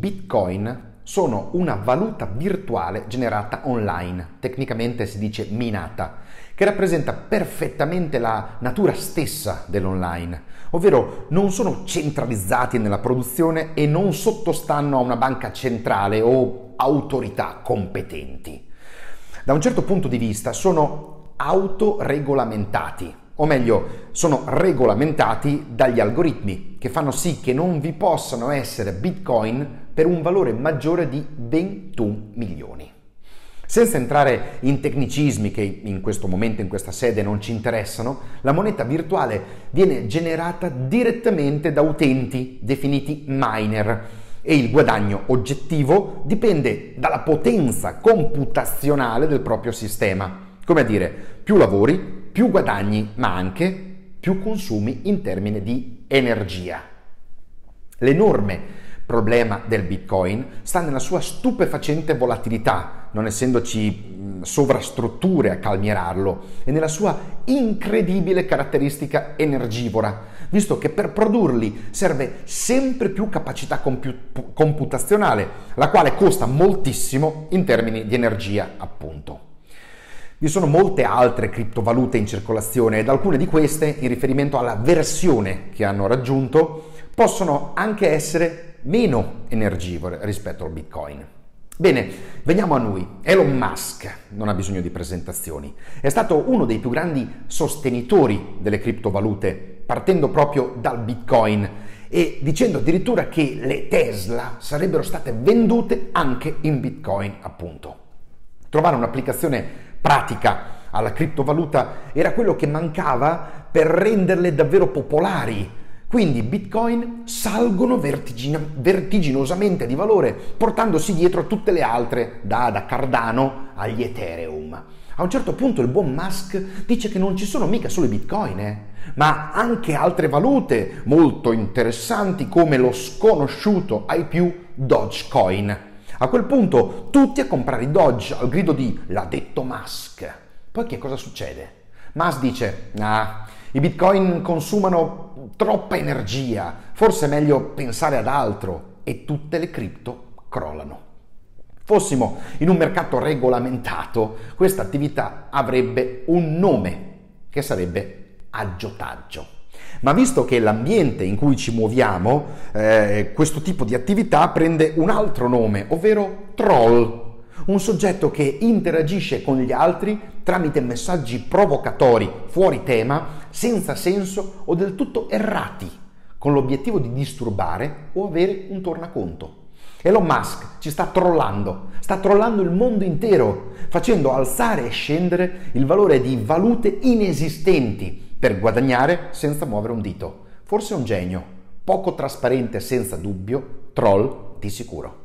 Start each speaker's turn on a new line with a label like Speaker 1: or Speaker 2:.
Speaker 1: bitcoin sono una valuta virtuale generata online, tecnicamente si dice minata, che rappresenta perfettamente la natura stessa dell'online, ovvero non sono centralizzati nella produzione e non sottostanno a una banca centrale o autorità competenti. Da un certo punto di vista sono autoregolamentati, o meglio, sono regolamentati dagli algoritmi che fanno sì che non vi possano essere bitcoin per un valore maggiore di 21 milioni. Senza entrare in tecnicismi che in questo momento, in questa sede non ci interessano, la moneta virtuale viene generata direttamente da utenti definiti miner e il guadagno oggettivo dipende dalla potenza computazionale del proprio sistema. Come a dire, più lavori, più guadagni, ma anche più consumi in termini di energia. L'enorme problema del Bitcoin sta nella sua stupefacente volatilità, non essendoci sovrastrutture a calmierarlo, e nella sua incredibile caratteristica energivora, visto che per produrli serve sempre più capacità compu- computazionale, la quale costa moltissimo in termini di energia, appunto. Vi sono molte altre criptovalute in circolazione ed alcune di queste, in riferimento alla versione che hanno raggiunto, possono anche essere meno energivore rispetto al Bitcoin. Bene, veniamo a noi. Elon Musk non ha bisogno di presentazioni. È stato uno dei più grandi sostenitori delle criptovalute, partendo proprio dal Bitcoin e dicendo addirittura che le Tesla sarebbero state vendute anche in Bitcoin, appunto. Trovare un'applicazione pratica alla criptovaluta era quello che mancava per renderle davvero popolari quindi bitcoin salgono vertigin- vertiginosamente di valore, portandosi dietro tutte le altre, da, da Cardano agli Ethereum. A un certo punto il buon Musk dice che non ci sono mica solo i bitcoin, eh, ma anche altre valute molto interessanti come lo sconosciuto ai più Dogecoin. A quel punto tutti a comprare i Doge al grido di l'ha detto Musk. Poi che cosa succede? Musk dice, ah, i bitcoin consumano troppa energia, forse è meglio pensare ad altro e tutte le cripto crollano. Fossimo in un mercato regolamentato, questa attività avrebbe un nome che sarebbe aggiotaggio. Ma visto che l'ambiente in cui ci muoviamo, eh, questo tipo di attività prende un altro nome, ovvero troll un soggetto che interagisce con gli altri tramite messaggi provocatori, fuori tema, senza senso o del tutto errati, con l'obiettivo di disturbare o avere un tornaconto. Elon Musk ci sta trollando, sta trollando il mondo intero, facendo alzare e scendere il valore di valute inesistenti per guadagnare senza muovere un dito. Forse è un genio, poco trasparente senza dubbio, troll di sicuro.